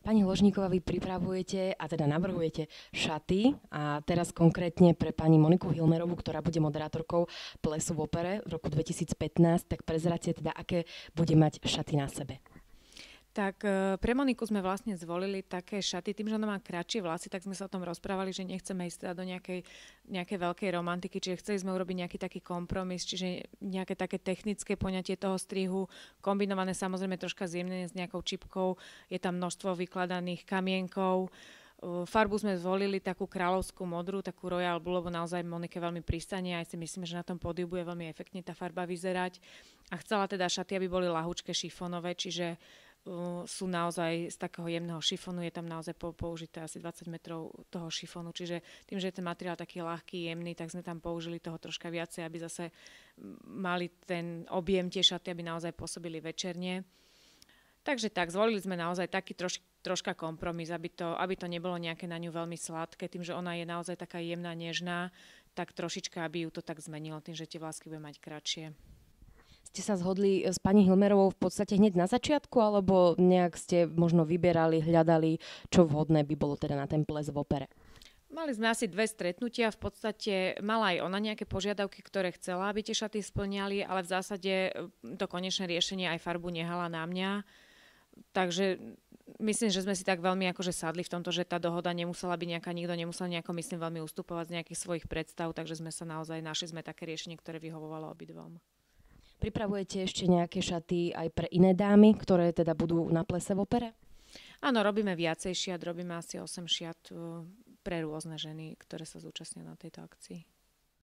Pani Ložníková, vy pripravujete a teda navrhujete šaty a teraz konkrétne pre pani Moniku Hilmerovú, ktorá bude moderátorkou plesu v opere v roku 2015, tak prezráte teda, aké bude mať šaty na sebe. Tak e, pre Moniku sme vlastne zvolili také šaty, tým, že ona má kratšie vlasy, tak sme sa o tom rozprávali, že nechceme ísť teda do nejakej, nejakej veľkej romantiky, čiže chceli sme urobiť nejaký taký kompromis, čiže nejaké také technické poňatie toho strihu, kombinované samozrejme troška zjemnené s nejakou čipkou, je tam množstvo vykladaných kamienkov, e, Farbu sme zvolili takú kráľovskú modrú, takú Royal Blue, lebo naozaj Monike veľmi pristane, aj si myslíme, že na tom pódiu bude veľmi efektne tá farba vyzerať. A chcela teda šaty, aby boli lahúčke šifonové, čiže sú naozaj z takého jemného šifonu, je tam naozaj použité asi 20 metrov toho šifonu, čiže tým, že je ten materiál taký ľahký, jemný, tak sme tam použili toho troška viacej, aby zase mali ten objem tie šaty, aby naozaj pôsobili večerne. Takže tak, zvolili sme naozaj taký troš, troška kompromis, aby to, aby to nebolo nejaké na ňu veľmi sladké, tým, že ona je naozaj taká jemná, nežná, tak trošička, aby ju to tak zmenilo, tým, že tie vlásky bude mať kratšie ste sa zhodli s pani Hilmerovou v podstate hneď na začiatku, alebo nejak ste možno vyberali, hľadali, čo vhodné by bolo teda na ten ples v opere? Mali sme asi dve stretnutia, v podstate mala aj ona nejaké požiadavky, ktoré chcela, aby tie šaty splňali, ale v zásade mm, to konečné riešenie aj farbu nehala na mňa. Takže myslím, že sme si tak veľmi akože sadli v tomto, že tá dohoda nemusela byť nejaká, nikto nemusel nejako, myslím, veľmi ustupovať z nejakých svojich predstav, takže sme sa naozaj, našli sme také riešenie, ktoré vyhovovalo obidvom. Pripravujete ešte nejaké šaty aj pre iné dámy, ktoré teda budú na plese v opere? Áno, robíme viacej šiat, robíme asi 8 šiat uh, pre rôzne ženy, ktoré sa zúčastnia na tejto akcii.